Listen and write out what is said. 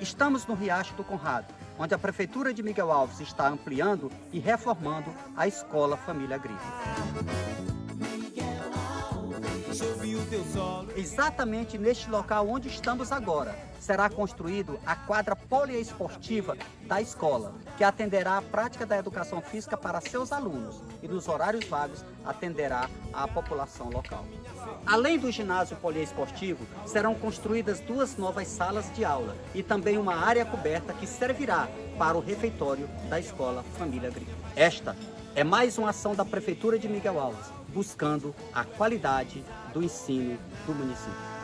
Estamos no Riacho do Conrado, onde a Prefeitura de Miguel Alves está ampliando e reformando a Escola Família Agrícola. Exatamente neste local onde estamos agora, será construído a quadra poliesportiva da escola, que atenderá a prática da educação física para seus alunos e nos horários vagos atenderá a população local. Além do ginásio poliesportivo, serão construídas duas novas salas de aula e também uma área coberta que servirá para o refeitório da Escola Família Agrícola. Esta é mais uma ação da Prefeitura de Miguel Alves, buscando a qualidade do ensino do município.